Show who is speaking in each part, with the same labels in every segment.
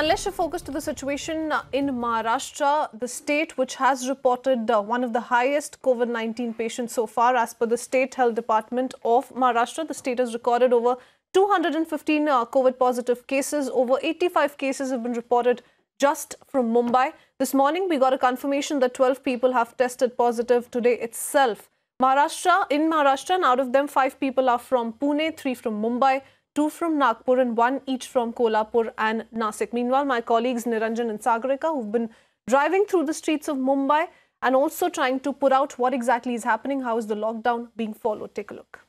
Speaker 1: And let's focus to the situation in Maharashtra, the state which has reported uh, one of the highest COVID 19 patients so far. As per the State Health Department of Maharashtra, the state has recorded over 215 uh, COVID positive cases. Over 85 cases have been reported just from Mumbai. This morning, we got a confirmation that 12 people have tested positive today itself. Maharashtra, in Maharashtra, and out of them, five people are from Pune, three from Mumbai two from Nagpur and one each from Kolhapur and Nasik. Meanwhile, my colleagues Niranjan and Sagarika, who've been driving through the streets of Mumbai and also trying to put out what exactly is happening, how is the lockdown being followed. Take a look.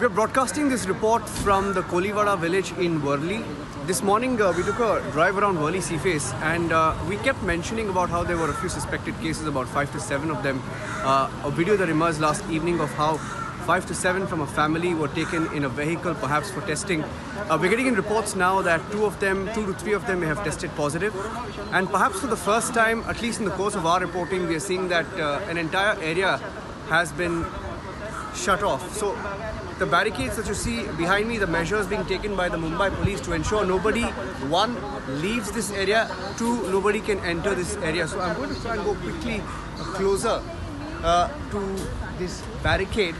Speaker 2: We're broadcasting this report from the Koliwada village in Worli. This morning uh, we took a drive around Worli Seaface and uh, we kept mentioning about how there were a few suspected cases, about five to seven of them. Uh, a video that emerged last evening of how five to seven from a family were taken in a vehicle, perhaps for testing. Uh, we're getting in reports now that two of them, two to three of them, may have tested positive. And perhaps for the first time, at least in the course of our reporting, we are seeing that uh, an entire area has been shut off. So the barricades that you see behind me, the measures being taken by the Mumbai police to ensure nobody, one, leaves this area, two, nobody can enter this area. So I'm going to try and go quickly closer uh, to this barricade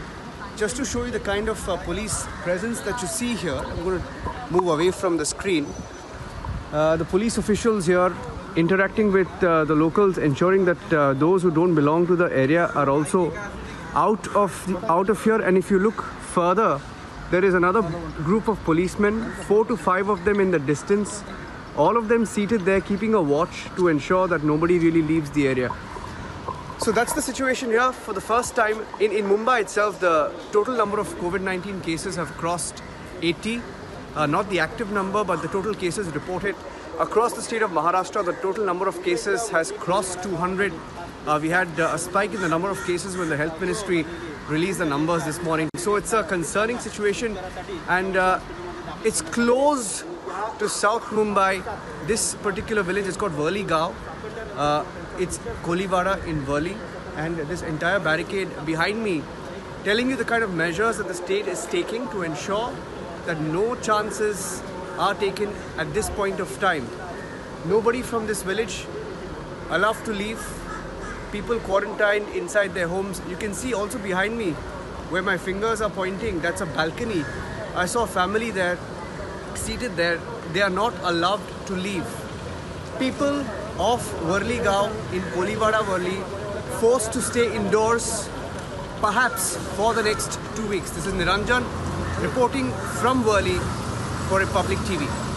Speaker 2: just to show you the kind of uh, police presence that you see here, I'm going to move away from the screen. Uh, the police officials here interacting with uh, the locals, ensuring that uh, those who don't belong to the area are also out of out of here. And if you look further, there is another group of policemen, four to five of them in the distance, all of them seated there, keeping a watch to ensure that nobody really leaves the area. So that's the situation here. For the first time in, in Mumbai itself, the total number of COVID 19 cases have crossed 80. Uh, not the active number, but the total cases reported across the state of Maharashtra. The total number of cases has crossed 200. Uh, we had uh, a spike in the number of cases when the health ministry released the numbers this morning. So it's a concerning situation, and uh, it's close to South Mumbai. This particular village is called Worli Gaon. Uh, it's Koliwada in Worli, and this entire barricade behind me telling you the kind of measures that the state is taking to ensure that no chances are taken at this point of time. Nobody from this village allowed to leave. People quarantined inside their homes. You can see also behind me where my fingers are pointing, that's a balcony. I saw a family there, seated there. They are not allowed to leave. People of Worli Gaon in Koliwada Worli forced to stay indoors perhaps for the next two weeks. This is Niranjan reporting from Worli for Republic TV.